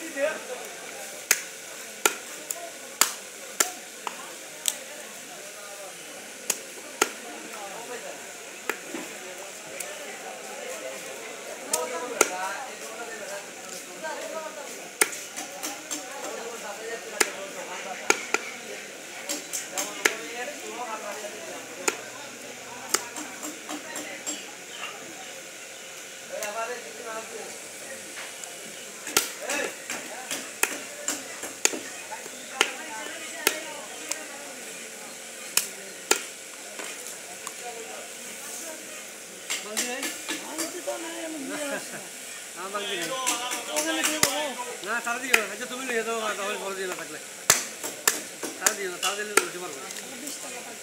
de dentro. না সারা দিও আচ্ছা তুমি নিয়ে যাও তাহলে বড় দিয়ে না থাকলে তারা দিও না সারা দিলে উঠতে পারব আচ্ছা